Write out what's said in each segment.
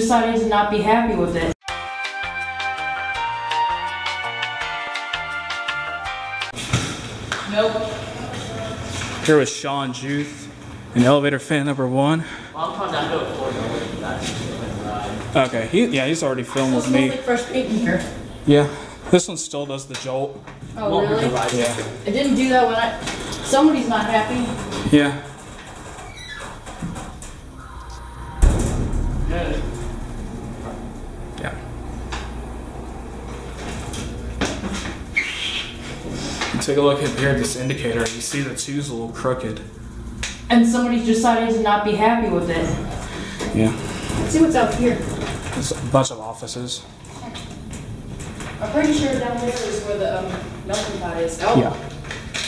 decided to not be happy with it. Nope. Here was Sean Juth in elevator fan number one. Well, I'm coming down to it for you. You guys. Okay, he, yeah, he's already filmed with me. like fresh paint in here. Yeah, this one still does the jolt. Oh, really? Yeah, It didn't do that when I. Somebody's not happy. yeah. Yeah. You Take a look at here at this indicator. You see the two's a little crooked. And somebody's decided to not be happy with it. Yeah. Let's see what's out here. There's a bunch of offices. I'm pretty sure down there is where the um, melting pot is. Oh, Yeah.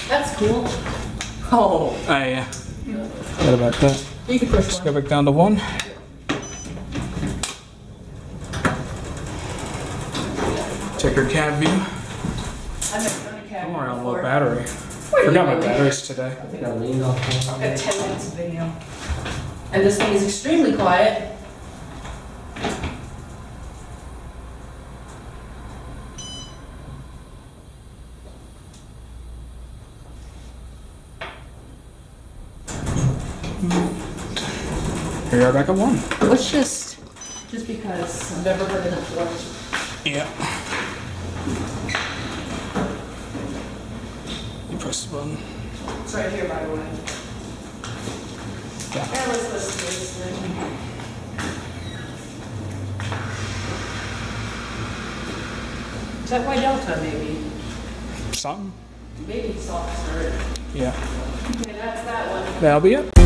that's cool. Oh. Oh yeah. What about that? You can push Let's one. go back down to one. Check your cab view. I've never done a I'm cabin running on low battery. Wait, Forgot my wait, wait. batteries today. I think I leaned off one. I've got 10 minutes of video. And this thing is extremely quiet. Here you are back at one. Let's just, just because I've never heard of it before. Yeah. You press the button. It's right here, by the way. Yeah. And let's listen to this thing. Is that Y Delta, maybe? Something. Maybe soft start. Yeah. Okay, that's that one. That'll be it.